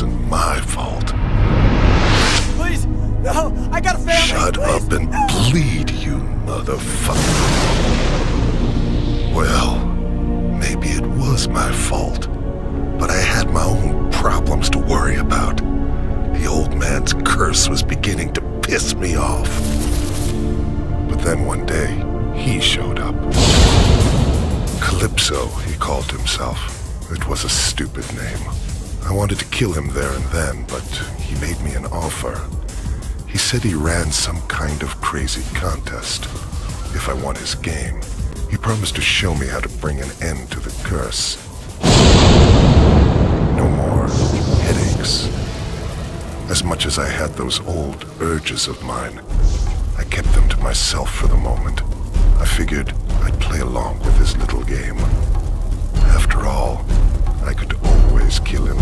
wasn't my fault. Please, no, I got a family. Shut please. up and bleed, you motherfucker. Well, maybe it was my fault, but I had my own problems to worry about. The old man's curse was beginning to piss me off. But then one day, he showed up. Calypso, he called himself. It was a stupid name. I wanted to kill him there and then, but he made me an offer. He said he ran some kind of crazy contest. If I won his game, he promised to show me how to bring an end to the curse. No more headaches. As much as I had those old urges of mine, I kept them to myself for the moment. I figured I'd play along with his little game. After all, I could always kill him.